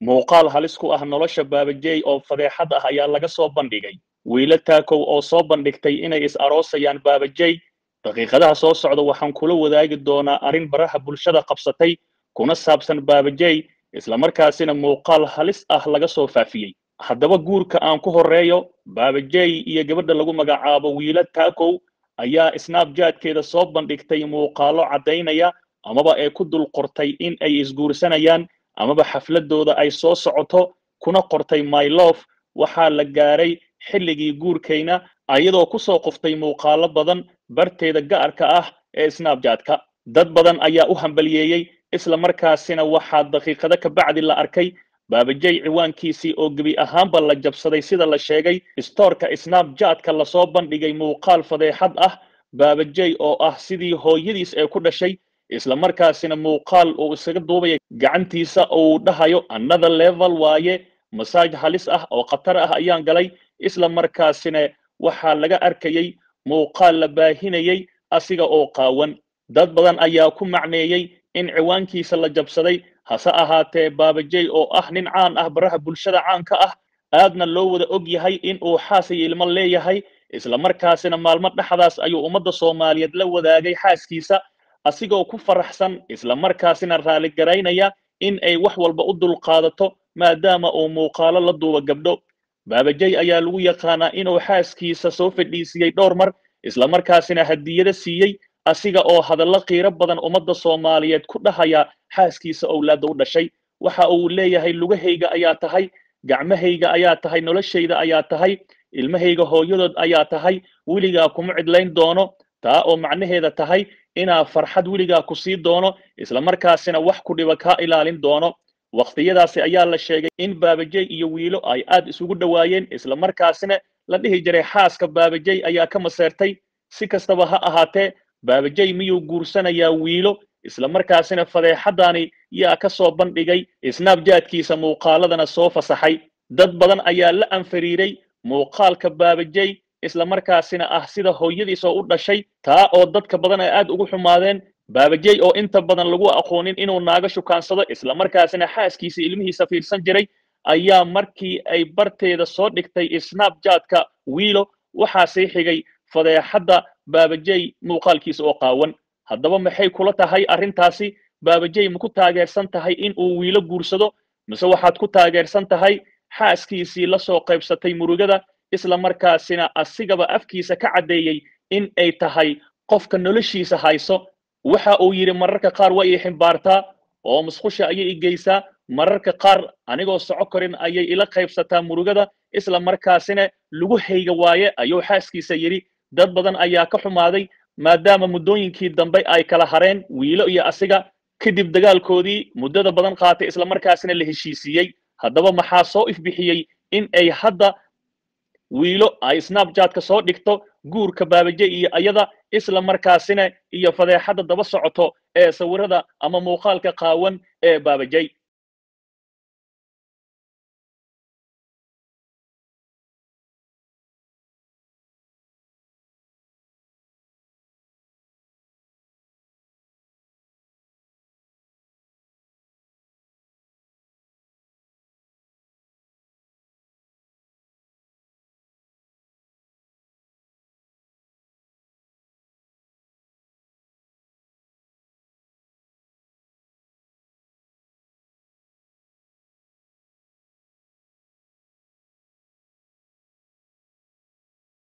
muuqaal halis ku ah nolosha baabajey oo fadeexad ah ayaa laga soo bandhigay. Wiilo taakow oo soo bandhigtay inay is aroosayaan baabajey daqiiqadaha soo socda waxaan kula wadaagi doonaa arrin baraha bulshada qabsatay kuna saabsan baabajey islamarkaasina muuqaal halis ah laga soo faafiyey. Haddaba guurka aan ku horreeyo baabajey iyo gabadha lagu magacaabo wiilo taakow ayaa snabjadkeeda soo bandhigtay muuqaalo caddaynaya amaba ee ku dul qortay in ay isguursanayaan amaba xafladooda ay soo socoto kuna qortay mylof waxaa la gaaray xilligii guurkayna ayadoo ku soo qoftay muuqaalo badan barteeda ga'arka ah ee snabjadka dad badan ayaa u hambaliyeeyey isla markaasina waxaa daqiiqado ka bacdi la arkay baabajey ciwaankiisii oo gebi ahaanba la jabsaday sida la sheegay stoorka snabjadka la soo bandhigay muuqaal fadeexad ah baabajey oo ah sidii hooyadiis ee ku dhashay isla markaasina muuqaal uu isaga duubaya gacantiisa uu dhahayo another level waaye masaaj halis ah oo khatar ah ayaan galay isla markaasina waxaa laga arkayey muuqaal la baahinayey asiga oo qaawan. Dad badan ayaa ku macneeyey in ciwaankiisa la jabsaday hase ahaatee baabajey oo ah nin caan ah baraha bulshada caanka ah aadna loo wada og yahay in uu xaas iyo ilmo leeyahay isla markaasina maalmo dhexdaas ayuu ummadda soomaaliyeed la wadaagay xaaskiisa asigoo ku faraxsan isla markaasina raaligaraynaya in ay wax walba u dulqaadato maadaama uu muuqaalo la duuba gabdho. Baabajey ayaa lagu yaqaanaa inuu xaaskiisa soo fadhiisiyey dhowr mar isla markaasina hadiyado siiyey asiga oo hadallo qiiro badan ummadda soomaaliyeed ku dhahaya xaaskiisa owlaadda u dhashay. Waxa uu leeyahay lugahayga ayaa tahay gacmahayga ayaa tahay noloshayda ayaa tahay ilmahayga hooyadood ayaa tahay weligaa kuma cidlayn doono taa oo macnaheeda tahay inaa farxad weligaa ku sii doono isla markaasina wax ku dhiba kaa ilaalin doono. Waqtiyadaasi ayaa la sheegay in baabajey iyo wiilo ay aad isugu dhowaayeen isla markaasina la dhihi jiray xaaska baabajey ayaa ka maseertay. Si kastaba ha ahaatee baabajey miyuu guursanayaa wiilo isla markaasina fadeexaddaani yaa ka soo bandhigay snabjadkiisa muuqaaladana soo fasaxay. Dad badan ayaa la anfariiray muuqaalka baabajey isla markaasina ah sida hooyadiis oo u dhashay taa oo dadka badan ay aad ugu xumaadeen baabajey oo inta badan lagu aqoonin inuu naaga shukaansado isla markaasina xaaskiisa ilmihiisa fiirsan jiray ayaa markii ay barteeda soo dhigtay snabjadka wiilo waxaa sii xigay fadeexadda baabajey muuqaalkiisa oo qaawan. Haddaba maxay kula tahay arrintaasi? Baabajey ma ku taageersan tahay in uu wiilo guursado? Mise waxaad ku taageersan tahay xaaskiisii la soo qaybsatay murugada isla markaasina asigaba afkiisa ka caddeeyey in ay tahay qofka noloshiisa hayso. Waxa uu yidhi mararka qaar waa ii ximbaartaa oo musqusha ayay i geysaa. Mararka qaar anigoo soco karin ayay ila qaybsataa murugada. Isla markaasina lagu hayga waaye ayuu xaaskiisa yidhi. Dad badan ayaa ka xumaaday maadaama muddooyinkii dambe ay kala hareen wiilo iyo asiga. Kadib dagaalkoodii muddada badan qaatay isla markaasina la heshiisiiyey haddaba maxaa soo ifbixiyey in ay hadda wiilo ay snabjadka soo dhigto guurka baabajey iyo ayada isla markaasina iyo fadeexadda daba socoto ee sawirada ama muuqaalka qaawan ee baabajey